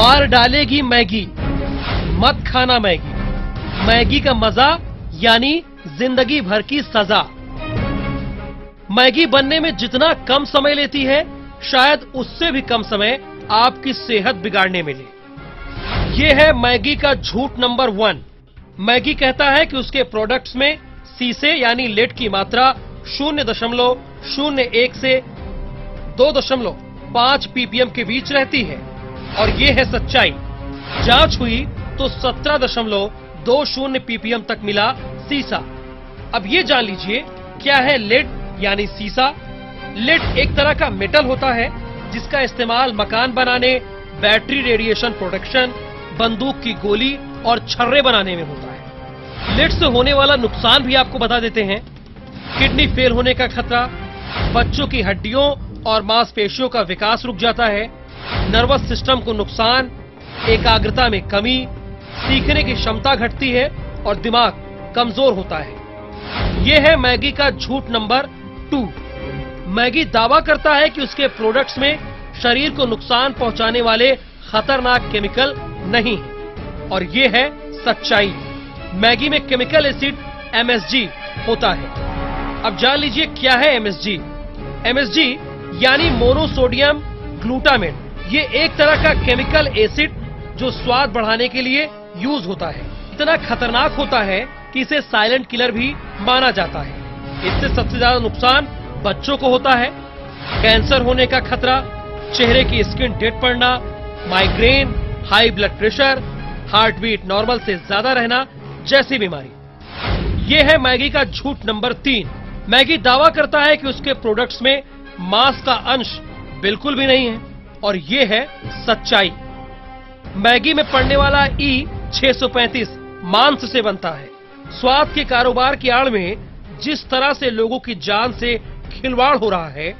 मार डालेगी मैगी। मत खाना मैगी। मैगी का मज़ा, यानी ज़िंदगी भर की सजा। मैगी बनने में जितना कम समय लेती है, शायद उससे भी कम समय आपकी सेहत बिगाड़ने में ले। ये है मैगी का झूठ नंबर वन। मैगी कहता है कि उसके प्रोडक्ट्स में सीसे, यानी लेट की मात्रा, शून्य दशमलव शून्य एक से दो दशमलव पाँच पीपीएम के बीच रहती है। और ये है सच्चाई। जाँच हुई तो सत्रह दशमलव दो शून्य पीपीएम तक मिला सीसा। अब ये जान लीजिए, क्या है लेड यानी सीसा? लेड एक तरह का मेटल होता है, जिसका इस्तेमाल मकान बनाने, बैटरी रेडिएशन प्रोटेक्शन, बंदूक की गोली और छर्रे बनाने में होता है। लेड से होने वाला नुकसान भी आपको बता देते हैं। किडनी फेल होने का खतरा, बच्चों की हड्डियों और मांसपेशियों का विकास रुक जाता है नर्वस सिस्टम को नुकसान, एकाग्रता में कमी, सीखने की क्षमता घटती है और दिमाग कमज़ोर होता है। यह है मैगी का झूठ नंबर टू। मैगी दावा करता है कि उसके प्रोडक्ट्स में शरीर को नुकसान पहुँचाने वाले खतरनाक केमिकल नहीं है। और ये है सच्चाई। मैगी में केमिकल एसिड एमएसजी होता है। अब जान लीजिए क्या है एमएसजी एमएसजी यानी मोनोसोडियम ग्लूटामेट। ये एक तरह का केमिकल एसिड जो स्वाद बढ़ाने के लिए यूज़ होता है। इतना खतरनाक होता है कि इसे साइलेंट किलर भी माना जाता है। इससे सबसे ज़्यादा नुकसान बच्चों को होता है। कैंसर होने का खतरा, चेहरे की स्किन डेड पड़ना, migraine, high blood pressure heart beat normal से ज़्यादा रहना जैसी बीमारी। ये है मैगी का झूठ नंबर तीन। मैगी दावा करता है कि उसके प्रोडक्ट्स में मांस का अंश बिल्कुल भी नहीं है। और ये है सच्चाई। मैगी में पड़ने वाला ई 635 मांस से बनता है। स्वाद के कारोबार की आड़ में जिस तरह से लोगों की जान से खिलवाड़ हो रहा है,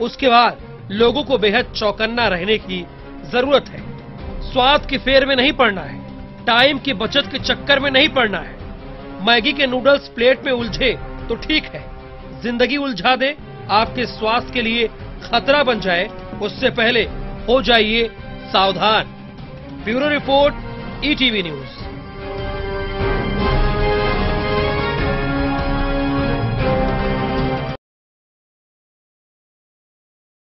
उसके बाद लोगों को बेहद चौकन्ना रहने की ज़रूरत है। स्वाद के फेर में नहीं पड़ना है, टाइम की बचत के चक्कर में नहीं पड़ना है। मैगी के नूडल्स प्लेट में उलझे तो ठीक है, ज़िंदगी उलझा दे, आपके स्वास्थ्य के लिए खतरा बन जाए, उससे पहले हो जाइए सावधान। Bureau report ETV news